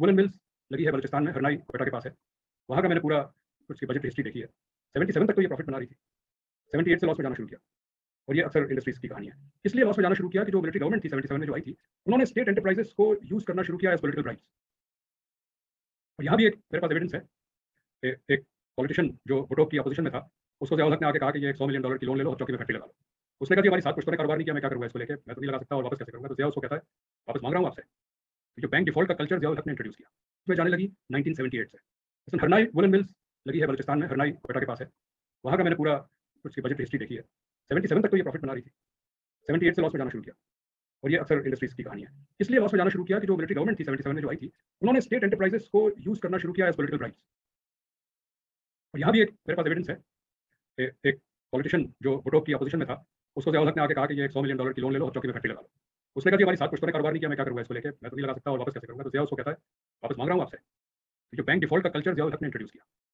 Woollen mills लगी है बलूचिस्तान में हरनाई कोयटा के पास है। वहाँ का मैंने पूरा उसकी बजट हिस्ट्री देखी है। सेवेंटी सेवन तक तो ये प्रॉफिट बना रही थी। सेवेंटी एट से लॉस में जाना शुरू किया। और ये अक्सर इंडस्ट्रीज़ की कहानी है। इसलिए लॉस में जाना शुरू किया कि जो मिलिट्री गवर्नमेंट थी सेवेंटी सेवन में जो आई थी उन्होंने स्टेट एंटरप्राइजेस को यूज़ करना शुरू किया एज पोलिटिकल राइट्स और यहाँ भी एक मेरे पास एविडेंस है। ए, एक पॉलिटिशियन जो वोटोक की अपोजिशन में था उसको जयाउल हक ने आके कहा कि ये सौ मिलियन डॉलर की लोन ले लो और चौकी में फैक्ट्री लगा लो। उसने कहा कि हमारी साथ कुछ तो कारोबार नहीं किया मैं क्या करूँगा इसको लेके? मैं तो नहीं लगा सकता और वापस कैसे करूँगा? तो जया उसको कहता है वापस मांग रहा हूँ आपसे। जो बैंक डिफ़ॉल्ट का कल्चर जयाउल ने इंट्रोड्यूस किया। उसमें जाने लगी 1978 से। इसमें हरनाई वुलन मिल्स लगी है बलूचिस्तान में हरनाई कोयटा के पास है। वहाँ का मैंने पूरा उसकी बजट हिस्ट्री देखी है। सेवेंटी सेवन तक तो ये प्रॉफिट बना रही थी। सेवेंटी एट से लॉस में जाना शुरू किया। और ये अक्सर इंडस्ट्रीज़ की कहानी है। इसलिए लॉस में जाना शुरू किया कि जो मिलिट्री गवर्नमेंट थी सेवेंटी सेवन में जो आई थी उन्होंने स्टेट एंटरप्राइजेस को यूज़ करना शुरू किया एज पोलिटिकल राइट्स और यहाँ भी एक मेरे पास एविडेंस है। ए, एक पॉलिटिशियन जो वोटोक की अपोजिशन में था उसको जयाउल हक ने आके कहा कि ये सौ मिलियन डॉलर की लोन ले लो और चौकी में फैक्ट्री लगा लो। उसने कहा कि हमारी साथ कुछ तो कारोबार नहीं किया, मैं क्या करूँगा इसको लेके? मैं तो नहीं लगा सकता और वापस कैसे करूँगा? तो जिया उसको कहता है, वापस मांग रहा हूँ आपसे। जो बैंक डिफ़ॉल्ट का कल्चर जिया उसने इंट्रोड्यूस किया।